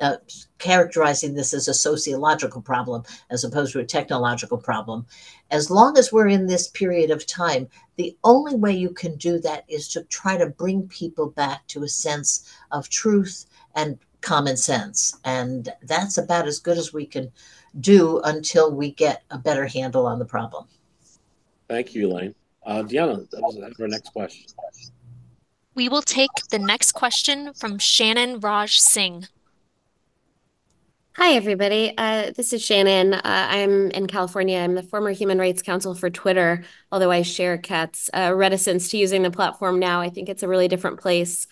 uh, characterizing this as a sociological problem as opposed to a technological problem. As long as we're in this period of time, the only way you can do that is to try to bring people back to a sense of truth and common sense. And that's about as good as we can do until we get a better handle on the problem. Thank you, Elaine. Uh, Deanna, that was our next question. We will take the next question from Shannon Raj Singh. Hi, everybody. Uh, this is Shannon. Uh, I'm in California. I'm the former Human Rights Counsel for Twitter, although I share Kat's uh, reticence to using the platform now. I think it's a really different place.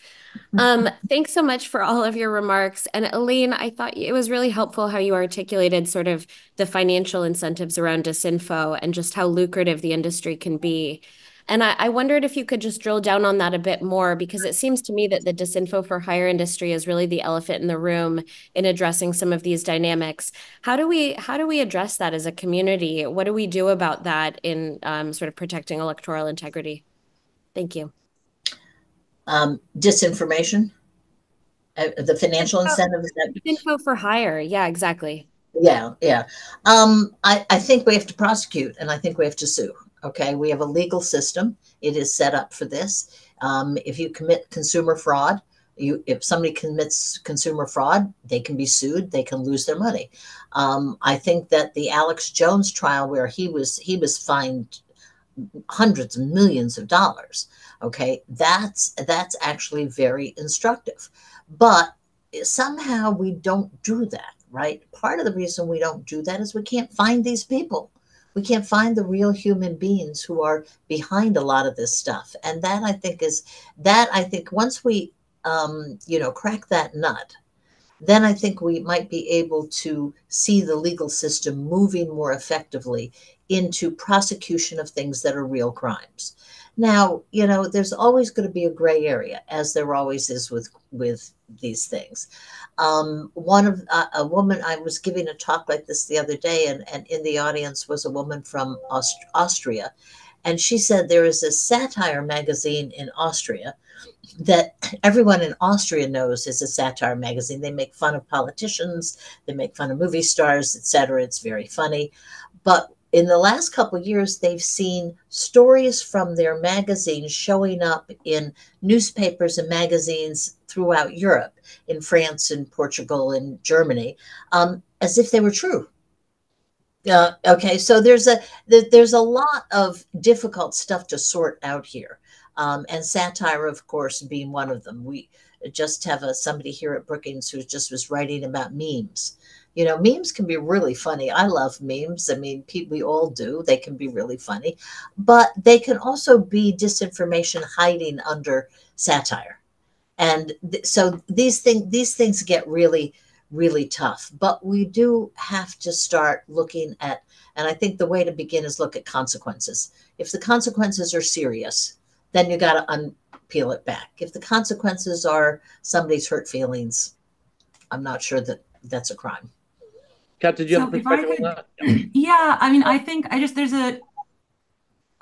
Um, thanks so much for all of your remarks. And Elaine, I thought it was really helpful how you articulated sort of the financial incentives around disinfo and just how lucrative the industry can be. And I, I, wondered if you could just drill down on that a bit more, because it seems to me that the disinfo for hire industry is really the elephant in the room in addressing some of these dynamics. How do we how do we address that as a community? What do we do about that in um, sort of protecting electoral integrity? Thank you. Um, disinformation, uh, the financial incentives. That... Info for hire. Yeah, exactly. Yeah, yeah. Um, I, I think we have to prosecute and I think we have to sue. Okay, we have a legal system. It is set up for this. Um, if you commit consumer fraud, you if somebody commits consumer fraud, they can be sued. They can lose their money. Um, I think that the Alex Jones trial, where he was he was fined hundreds of millions of dollars. Okay, that's that's actually very instructive. But somehow we don't do that, right? Part of the reason we don't do that is we can't find these people we can't find the real human beings who are behind a lot of this stuff and that i think is that i think once we um, you know crack that nut then i think we might be able to see the legal system moving more effectively into prosecution of things that are real crimes now you know there's always going to be a gray area as there always is with with these things um, one of uh, a woman, I was giving a talk like this the other day, and, and in the audience was a woman from Aust- Austria. And she said there is a satire magazine in Austria that everyone in Austria knows is a satire magazine. They make fun of politicians, they make fun of movie stars, etc. It's very funny. But in the last couple of years, they've seen stories from their magazine showing up in newspapers and magazines throughout Europe, in France and Portugal and Germany, um, as if they were true. Uh, okay, so there's a there's a lot of difficult stuff to sort out here, um, and satire, of course, being one of them. We just have a somebody here at Brookings who just was writing about memes. You know, memes can be really funny. I love memes. I mean, we all do. They can be really funny, but they can also be disinformation hiding under satire, and th- so these things these things get really really tough. But we do have to start looking at, and I think the way to begin is look at consequences. If the consequences are serious, then you got to unpeel it back. If the consequences are somebody's hurt feelings, I'm not sure that that's a crime. Kat, did you so have a perspective could, on that? Yeah, I mean, I think I just there's a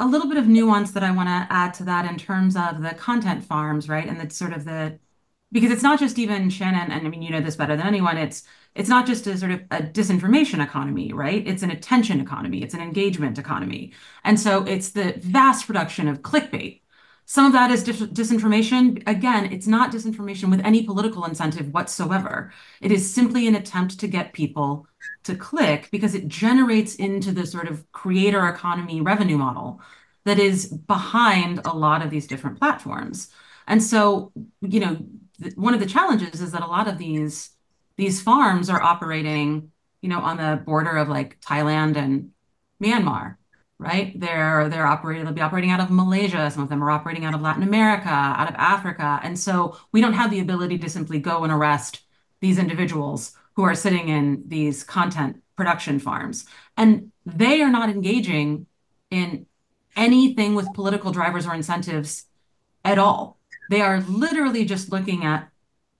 a little bit of nuance that I want to add to that in terms of the content farms, right? And it's sort of the because it's not just even Shannon, and I mean, you know this better than anyone. It's it's not just a sort of a disinformation economy, right? It's an attention economy, it's an engagement economy. And so it's the vast production of clickbait. Some of that is dis disinformation. Again, it's not disinformation with any political incentive whatsoever. It is simply an attempt to get people to click because it generates into the sort of creator economy revenue model that is behind a lot of these different platforms. And so, you know, one of the challenges is that a lot of these these farms are operating, you know, on the border of like Thailand and Myanmar, right? They're they're operating, they'll be operating out of Malaysia. Some of them are operating out of Latin America, out of Africa. And so we don't have the ability to simply go and arrest these individuals who are sitting in these content production farms. And they are not engaging in anything with political drivers or incentives at all. They are literally just looking at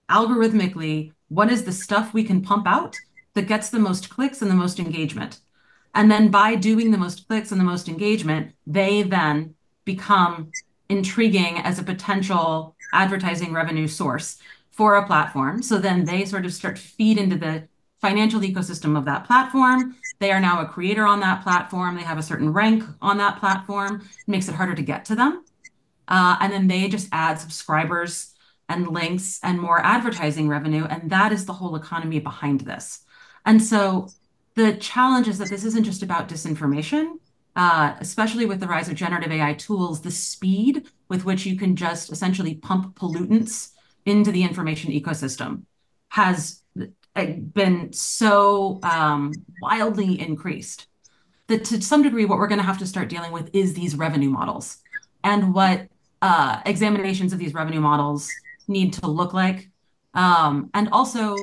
algorithmically what is the stuff we can pump out that gets the most clicks and the most engagement. And then by doing the most clicks and the most engagement, they then become intriguing as a potential advertising revenue source for a platform. So then they sort of start to feed into the financial ecosystem of that platform. They are now a creator on that platform. They have a certain rank on that platform. It makes it harder to get to them. Uh, and then they just add subscribers and links and more advertising revenue. And that is the whole economy behind this. And so the challenge is that this isn't just about disinformation, uh, especially with the rise of generative AI tools, the speed with which you can just essentially pump pollutants into the information ecosystem has uh, been so um, wildly increased that to some degree, what we're going to have to start dealing with is these revenue models and what uh, examinations of these revenue models need to look like, um, and also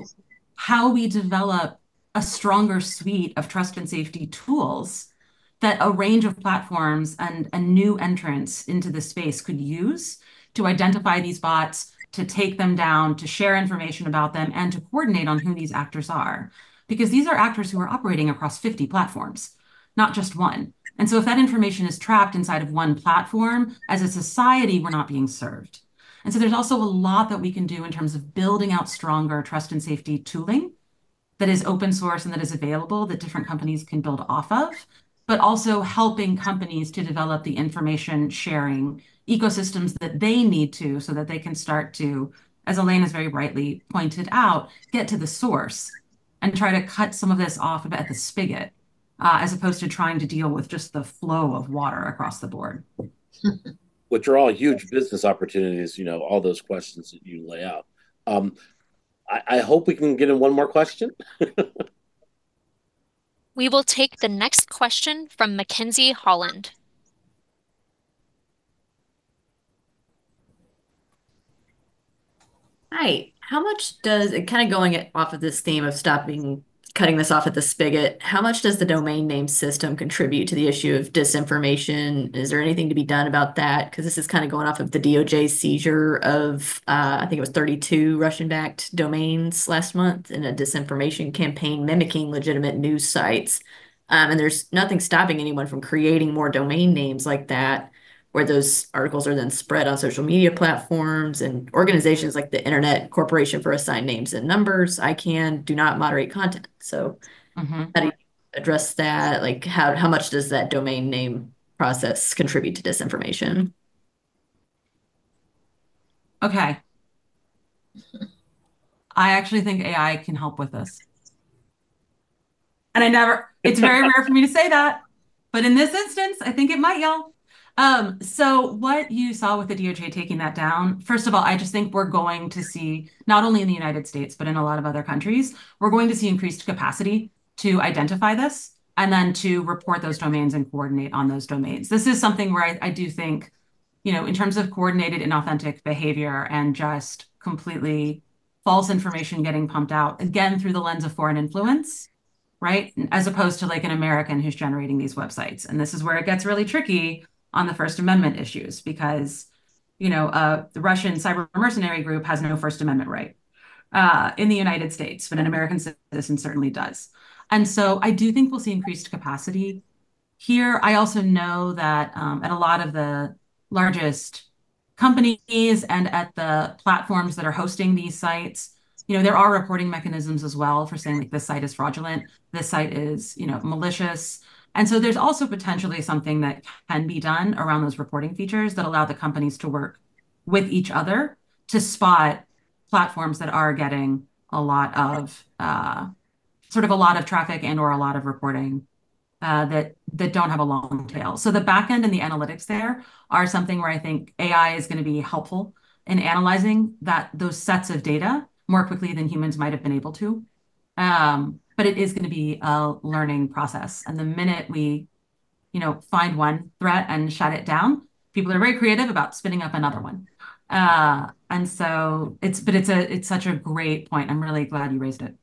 how we develop a stronger suite of trust and safety tools that a range of platforms and, and new entrants into the space could use to identify these bots, to take them down, to share information about them, and to coordinate on who these actors are. Because these are actors who are operating across 50 platforms, not just one. And so if that information is trapped inside of one platform, as a society, we're not being served. And so there's also a lot that we can do in terms of building out stronger trust and safety tooling that is open source and that is available that different companies can build off of, but also helping companies to develop the information sharing ecosystems that they need to so that they can start to, as Elaine has very rightly pointed out, get to the source and try to cut some of this off at the spigot uh, as opposed to trying to deal with just the flow of water across the board. Which are all huge business opportunities, you know, all those questions that you lay out. Um, I, I hope we can get in one more question. we will take the next question from Mackenzie Holland. Hi, how much does it kind of going off of this theme of stopping cutting this off at the spigot, how much does the domain name system contribute to the issue of disinformation? Is there anything to be done about that? Because this is kind of going off of the DOJ seizure of, uh, I think it was 32 Russian backed domains last month in a disinformation campaign mimicking legitimate news sites. Um, and there's nothing stopping anyone from creating more domain names like that where those articles are then spread on social media platforms and organizations like the Internet Corporation for Assigned Names and Numbers, ICANN, do not moderate content. So mm-hmm. how do you address that? Like how, how much does that domain name process contribute to disinformation? Okay. I actually think AI can help with this. And I never, it's very rare for me to say that. But in this instance, I think it might, y'all. Um, so what you saw with the DOJ taking that down, first of all, I just think we're going to see, not only in the United States, but in a lot of other countries, we're going to see increased capacity to identify this and then to report those domains and coordinate on those domains. This is something where I, I do think, you know, in terms of coordinated inauthentic behavior and just completely false information getting pumped out, again, through the lens of foreign influence, right? As opposed to like an American who's generating these websites. And this is where it gets really tricky on the First Amendment issues because, you know, uh, the Russian cyber mercenary group has no First Amendment right uh, in the United States, but an American citizen certainly does. And so I do think we'll see increased capacity here. I also know that um, at a lot of the largest companies and at the platforms that are hosting these sites, you know, there are reporting mechanisms as well for saying like this site is fraudulent, this site is, you know, malicious. And so there's also potentially something that can be done around those reporting features that allow the companies to work with each other to spot platforms that are getting a lot of uh, sort of a lot of traffic and or a lot of reporting uh, that that don't have a long tail. So the backend and the analytics there are something where I think AI is going to be helpful in analyzing that those sets of data more quickly than humans might have been able to. Um, but it is going to be a learning process. And the minute we, you know, find one threat and shut it down, people are very creative about spinning up another one. Uh, and so it's, but it's a, it's such a great point. I'm really glad you raised it.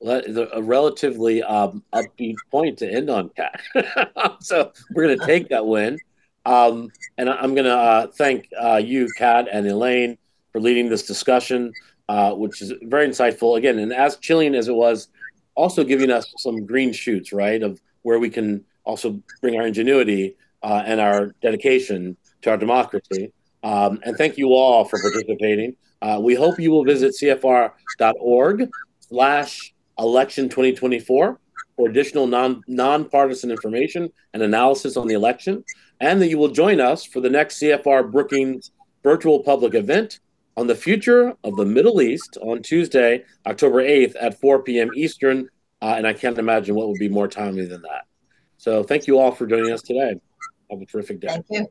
Well, a relatively um, upbeat point to end on, Kat. so we're going to take that win. Um, and I'm going to uh, thank uh, you, Kat and Elaine, for leading this discussion uh, which is very insightful. Again, and as chilling as it was, also giving us some green shoots, right, of where we can also bring our ingenuity uh, and our dedication to our democracy. Um, and thank you all for participating. Uh, we hope you will visit cfr.org slash election 2024 for additional non nonpartisan information and analysis on the election, and that you will join us for the next CFR Brookings virtual public event on the future of the Middle East on Tuesday, October 8th at 4 p.m. Eastern. Uh, and I can't imagine what would be more timely than that. So thank you all for joining us today. Have a terrific day. Thank you.